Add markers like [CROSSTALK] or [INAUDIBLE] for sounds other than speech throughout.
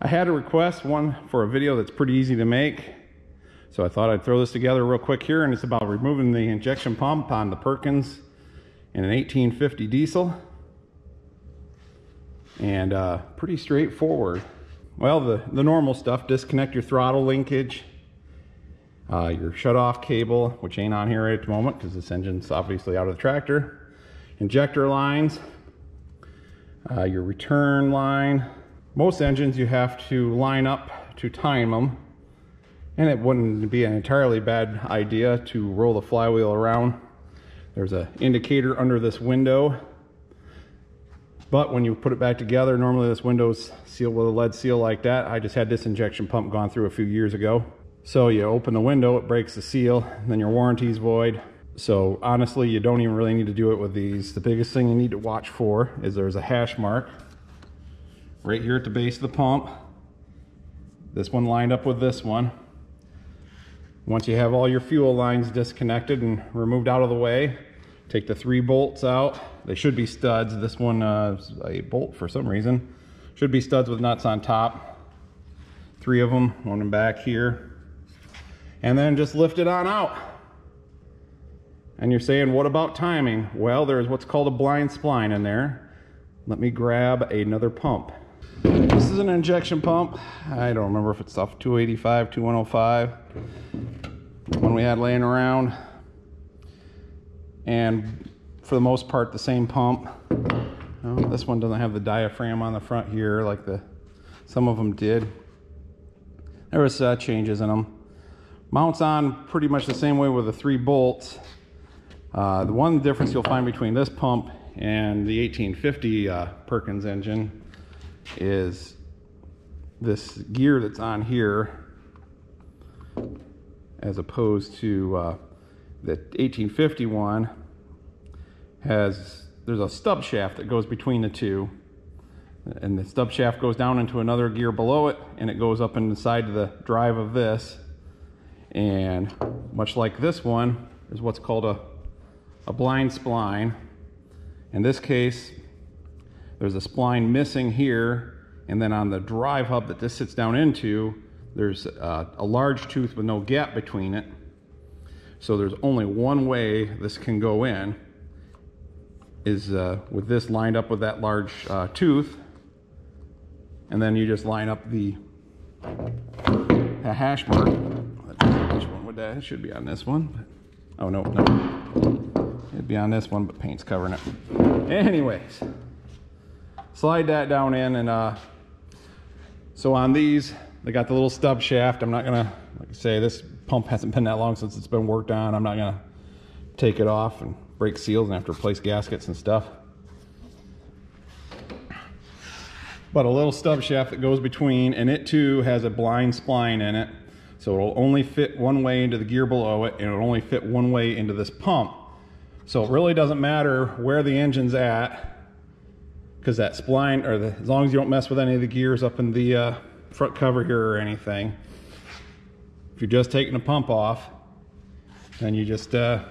I had a request, one for a video that's pretty easy to make. So I thought I'd throw this together real quick here and it's about removing the injection pump on the Perkins in an 1850 diesel. And uh, pretty straightforward. Well, the, the normal stuff, disconnect your throttle linkage, uh, your shut-off cable, which ain't on here right at the moment because this engine's obviously out of the tractor, injector lines, uh, your return line. Most engines you have to line up to time them, and it wouldn't be an entirely bad idea to roll the flywheel around. There's an indicator under this window but when you put it back together, normally this window's sealed with a lead seal like that. I just had this injection pump gone through a few years ago. So you open the window, it breaks the seal, then your warranty's void. So honestly, you don't even really need to do it with these. The biggest thing you need to watch for is there's a hash mark right here at the base of the pump. This one lined up with this one. Once you have all your fuel lines disconnected and removed out of the way, take the three bolts out they should be studs. This one uh, is a bolt for some reason. Should be studs with nuts on top. Three of them, one in back here. And then just lift it on out. And you're saying, what about timing? Well, there's what's called a blind spline in there. Let me grab another pump. This is an injection pump. I don't remember if it's off 285, 2105. One we had laying around. And for the most part the same pump. Oh, this one doesn't have the diaphragm on the front here like the some of them did. There was uh, changes in them. Mounts on pretty much the same way with the three bolts. Uh, the one difference you'll find between this pump and the 1850 uh, Perkins engine is this gear that's on here as opposed to uh, the 1851 has there's a stub shaft that goes between the two. And the stub shaft goes down into another gear below it and it goes up inside the drive of this. And much like this one is what's called a, a blind spline. In this case there's a spline missing here and then on the drive hub that this sits down into there's a, a large tooth with no gap between it so there's only one way this can go in is uh, with this lined up with that large uh, tooth. And then you just line up the hash mark. Which one would that? It should be on this one. Oh, no, no. It'd be on this one, but paint's covering it. Anyways, slide that down in and uh, so on these, they got the little stub shaft. I'm not gonna, like I say, this pump hasn't been that long since it's been worked on. I'm not gonna take it off and break seals and have to replace gaskets and stuff. But a little stub shaft that goes between, and it too has a blind spline in it. So it'll only fit one way into the gear below it, and it'll only fit one way into this pump. So it really doesn't matter where the engine's at, because that spline, or the, as long as you don't mess with any of the gears up in the uh, front cover here or anything, if you're just taking the pump off, then you just uh,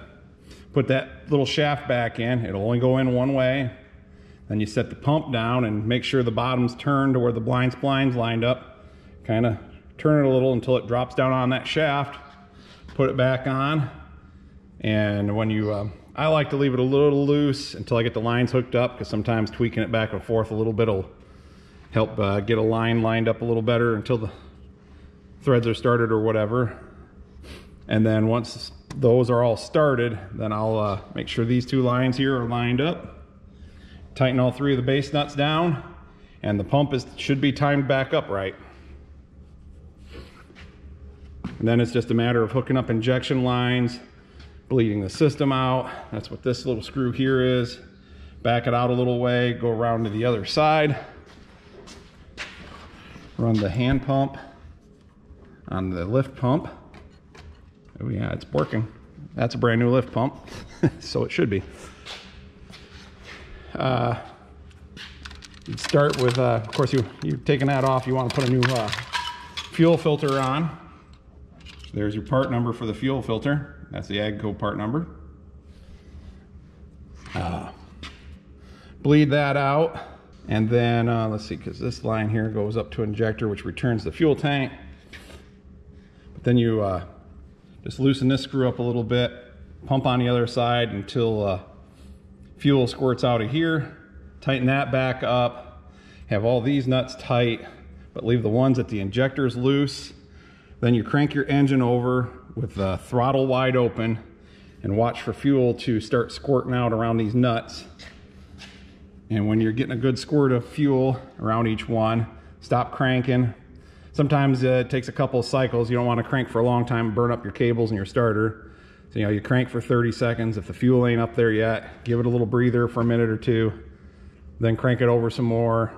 put that little shaft back in. It'll only go in one way. Then you set the pump down and make sure the bottom's turned to where the blind spline's lined up. Kind of turn it a little until it drops down on that shaft. Put it back on. And when you, uh, I like to leave it a little loose until I get the lines hooked up because sometimes tweaking it back and forth a little bit will help uh, get a line lined up a little better until the threads are started or whatever. And then once those are all started, then I'll uh, make sure these two lines here are lined up. Tighten all three of the base nuts down, and the pump is should be timed back up right. And then it's just a matter of hooking up injection lines, bleeding the system out. That's what this little screw here is. Back it out a little way, go around to the other side. Run the hand pump on the lift pump. Oh yeah, it's working. That's a brand new lift pump, [LAUGHS] so it should be. Uh, start with, uh, of course, you, you've taken that off. You want to put a new uh, fuel filter on. There's your part number for the fuel filter. That's the AGCO part number. Uh, bleed that out. And then, uh, let's see, because this line here goes up to injector, which returns the fuel tank. But then you uh, just loosen this screw up a little bit, pump on the other side until uh, fuel squirts out of here. Tighten that back up. Have all these nuts tight, but leave the ones at the injectors loose. Then you crank your engine over with the throttle wide open and watch for fuel to start squirting out around these nuts. And when you're getting a good squirt of fuel around each one, stop cranking. Sometimes uh, it takes a couple of cycles. You don't want to crank for a long time and burn up your cables and your starter. So, you know, you crank for 30 seconds. If the fuel ain't up there yet, give it a little breather for a minute or two. Then crank it over some more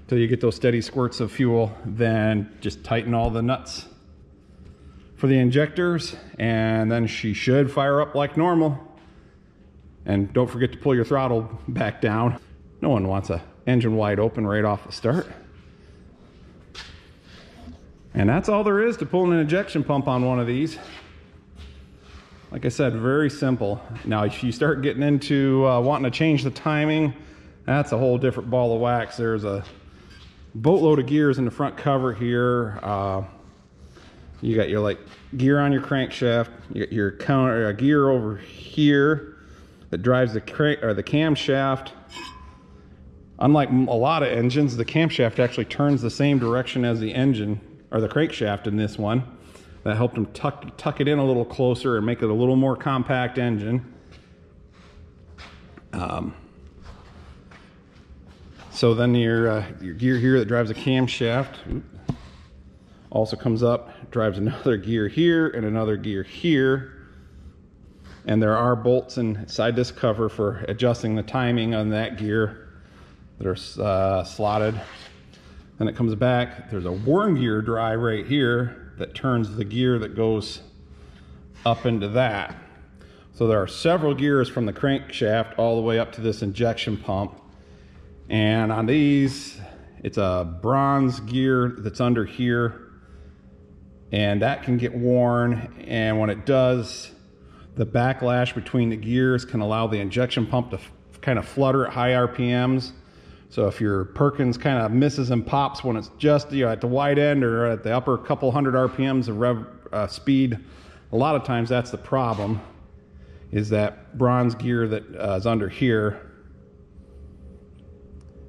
until you get those steady squirts of fuel. Then just tighten all the nuts for the injectors and then she should fire up like normal. And don't forget to pull your throttle back down. No one wants a engine wide open right off the start. And that's all there is to pulling an injection pump on one of these. Like I said, very simple. Now, if you start getting into uh, wanting to change the timing, that's a whole different ball of wax. There's a boatload of gears in the front cover here. Uh, you got your like gear on your crankshaft. You got your counter uh, gear over here that drives the crank or the camshaft. Unlike a lot of engines, the camshaft actually turns the same direction as the engine or the crankshaft in this one. That helped them tuck tuck it in a little closer and make it a little more compact engine. Um, so then your uh, your gear here that drives the camshaft also comes up, drives another gear here and another gear here. And there are bolts inside this cover for adjusting the timing on that gear that are uh, slotted. Then it comes back, there's a worm gear drive right here that turns the gear that goes up into that. So there are several gears from the crankshaft all the way up to this injection pump. And on these, it's a bronze gear that's under here and that can get worn and when it does the backlash between the gears can allow the injection pump to kind of flutter at high RPMs so if your Perkins kind of misses and pops when it's just you know at the wide end or at the upper couple hundred RPMs of rev uh, speed a lot of times that's the problem is that bronze gear that uh, is under here.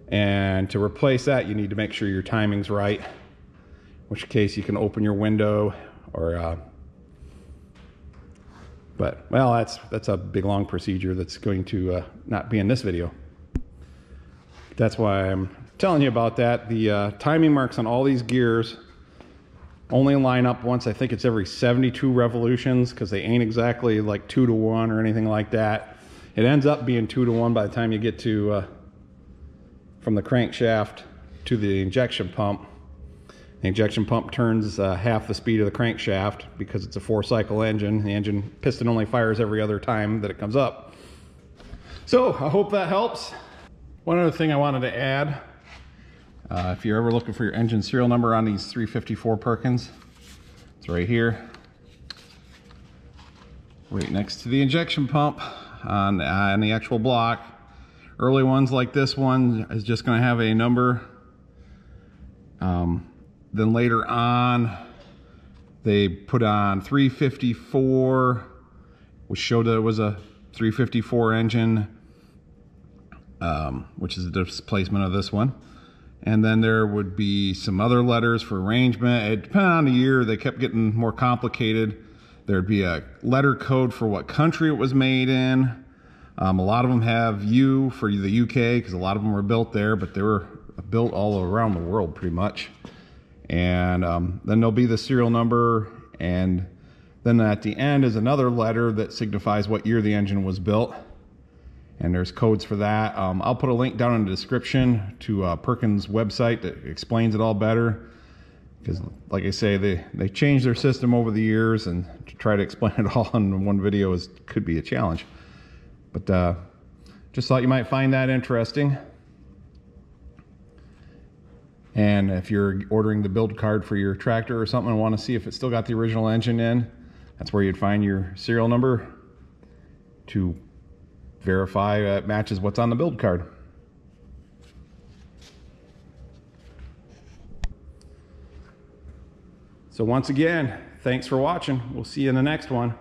And to replace that you need to make sure your timing's right which case you can open your window or uh, but well that's that's a big long procedure that's going to uh, not be in this video. That's why I'm telling you about that. The uh, timing marks on all these gears only line up once. I think it's every 72 revolutions because they ain't exactly like two to one or anything like that. It ends up being two to one by the time you get to uh, from the crankshaft to the injection pump the injection pump turns uh, half the speed of the crankshaft because it's a four cycle engine. The engine piston only fires every other time that it comes up. So I hope that helps. One other thing I wanted to add, uh, if you're ever looking for your engine serial number on these 354 Perkins, it's right here. Right next to the injection pump on, uh, on the actual block. Early ones like this one is just gonna have a number um, then later on, they put on 354, which showed that it was a 354 engine, um, which is the displacement of this one. And then there would be some other letters for arrangement. It depended on the year, they kept getting more complicated. There'd be a letter code for what country it was made in. Um, a lot of them have U for the UK because a lot of them were built there, but they were built all around the world pretty much and um, then there'll be the serial number and then at the end is another letter that signifies what year the engine was built. And there's codes for that. Um, i'll put a link down in the description to uh, perkins website that explains it all better. Because like i say they they changed their system over the years and to try to explain [LAUGHS] it all in one video is could be a challenge. But uh, just thought you might find that interesting and if you're ordering the build card for your tractor or something and want to see if it's still got the original engine in, that's where you'd find your serial number to verify it matches what's on the build card. So once again, thanks for watching. We'll see you in the next one.